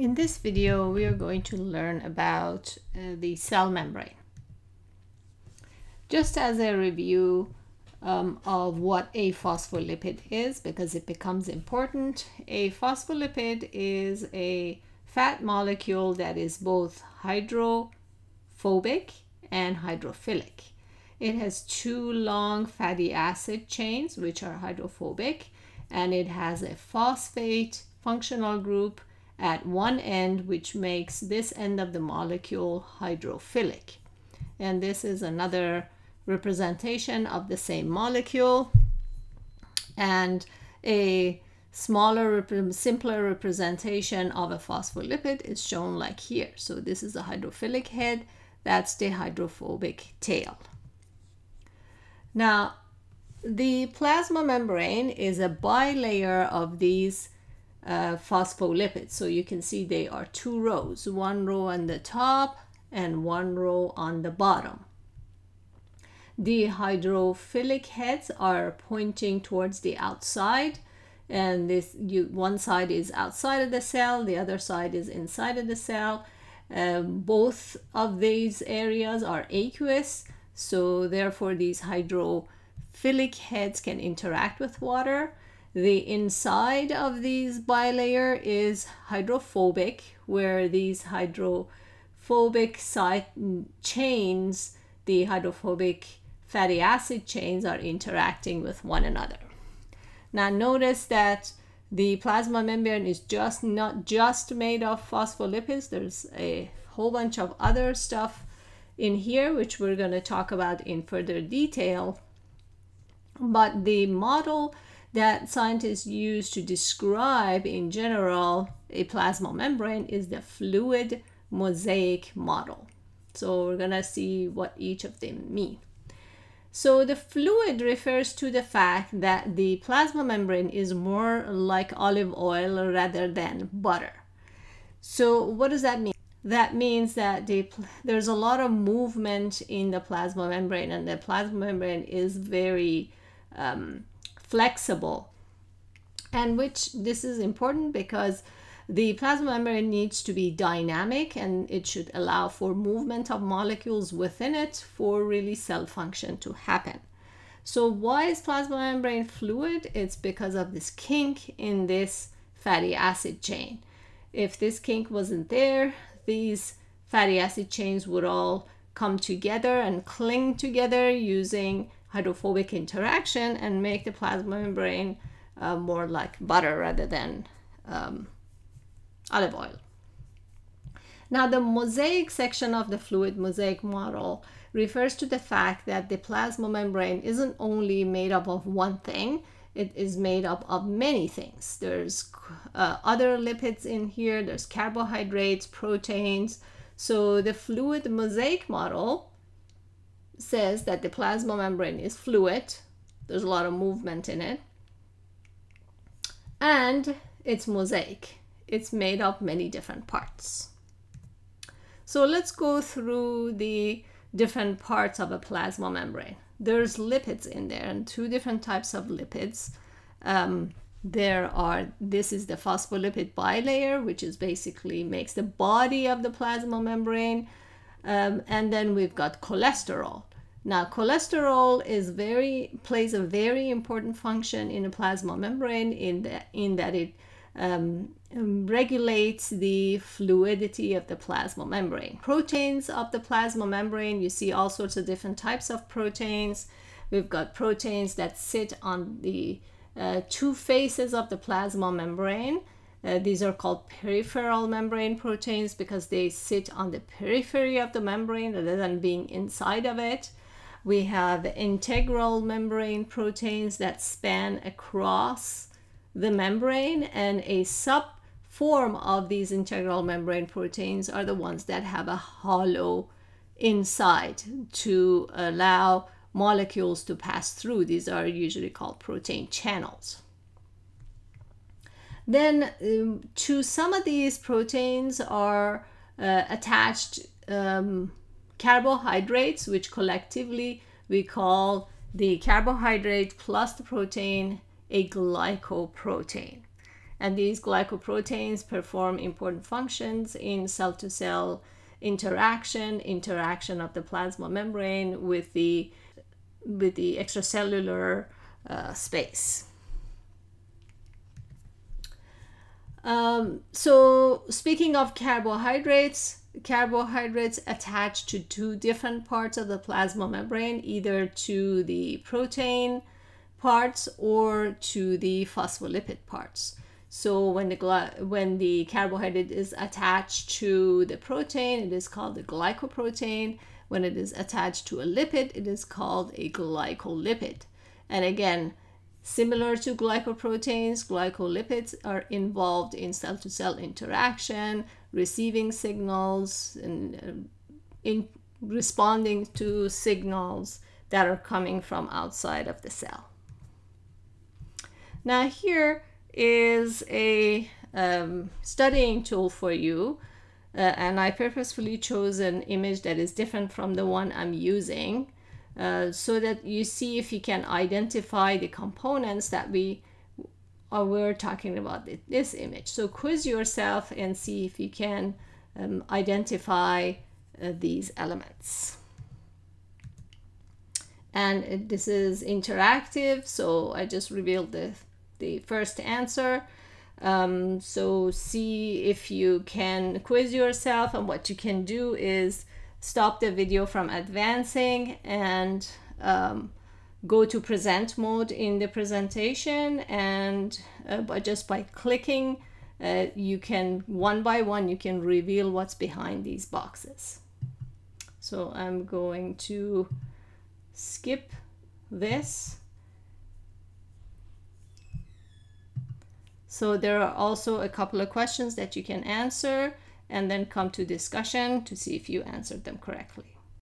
In this video, we are going to learn about uh, the cell membrane. Just as a review um, of what a phospholipid is, because it becomes important, a phospholipid is a fat molecule that is both hydrophobic and hydrophilic. It has two long fatty acid chains, which are hydrophobic, and it has a phosphate functional group at one end, which makes this end of the molecule hydrophilic. And this is another representation of the same molecule. And a smaller, simpler representation of a phospholipid is shown like here. So this is a hydrophilic head, that's the hydrophobic tail. Now, the plasma membrane is a bilayer of these uh, phospholipids. So you can see they are two rows, one row on the top and one row on the bottom. The hydrophilic heads are pointing towards the outside and this you one side is outside of the cell, the other side is inside of the cell. Um, both of these areas are aqueous, so therefore these hydrophilic heads can interact with water the inside of these bilayer is hydrophobic, where these hydrophobic side chains, the hydrophobic fatty acid chains are interacting with one another. Now notice that the plasma membrane is just not just made of phospholipids. There's a whole bunch of other stuff in here, which we're going to talk about in further detail. But the model that scientists use to describe in general a plasma membrane is the fluid mosaic model. So we're going to see what each of them mean. So the fluid refers to the fact that the plasma membrane is more like olive oil rather than butter. So what does that mean? That means that the, there's a lot of movement in the plasma membrane and the plasma membrane is very um, flexible and which this is important because the plasma membrane needs to be dynamic and it should allow for movement of molecules within it for really cell function to happen. So why is plasma membrane fluid? It's because of this kink in this fatty acid chain. If this kink wasn't there, these fatty acid chains would all come together and cling together using hydrophobic interaction and make the plasma membrane uh, more like butter rather than um, olive oil. Now, the mosaic section of the fluid mosaic model refers to the fact that the plasma membrane isn't only made up of one thing, it is made up of many things. There's uh, other lipids in here, there's carbohydrates, proteins. So the fluid mosaic model says that the plasma membrane is fluid. There's a lot of movement in it. And it's mosaic. It's made of many different parts. So let's go through the different parts of a plasma membrane. There's lipids in there and two different types of lipids. Um, there are, this is the phospholipid bilayer, which is basically makes the body of the plasma membrane. Um, and then we've got cholesterol. Now, cholesterol is very plays a very important function in the plasma membrane in that in that it um, regulates the fluidity of the plasma membrane. Proteins of the plasma membrane, you see all sorts of different types of proteins. We've got proteins that sit on the uh, two faces of the plasma membrane. Uh, these are called peripheral membrane proteins because they sit on the periphery of the membrane rather than being inside of it. We have integral membrane proteins that span across the membrane and a subform of these integral membrane proteins are the ones that have a hollow inside to allow molecules to pass through. These are usually called protein channels. Then um, to some of these proteins are uh, attached um, carbohydrates, which collectively we call the carbohydrate plus the protein a glycoprotein. And these glycoproteins perform important functions in cell to cell interaction, interaction of the plasma membrane with the, with the extracellular uh, space. Um, so speaking of carbohydrates, carbohydrates attach to two different parts of the plasma membrane, either to the protein parts or to the phospholipid parts. So when the when the carbohydrate is attached to the protein, it is called the glycoprotein. When it is attached to a lipid, it is called a glycolipid. And again, similar to glycoproteins, glycolipids are involved in cell-to-cell interaction, receiving signals and uh, in responding to signals that are coming from outside of the cell. Now here is a um, studying tool for you. Uh, and I purposefully chose an image that is different from the one I'm using uh, so that you see if you can identify the components that we are we're talking about this image. So quiz yourself and see if you can um, identify uh, these elements. And this is interactive, so I just revealed the the first answer. Um, so see if you can quiz yourself and what you can do is stop the video from advancing and um, go to present mode in the presentation. And uh, by just by clicking uh, you can one by one you can reveal what's behind these boxes. So I'm going to skip this. So there are also a couple of questions that you can answer and then come to discussion to see if you answered them correctly.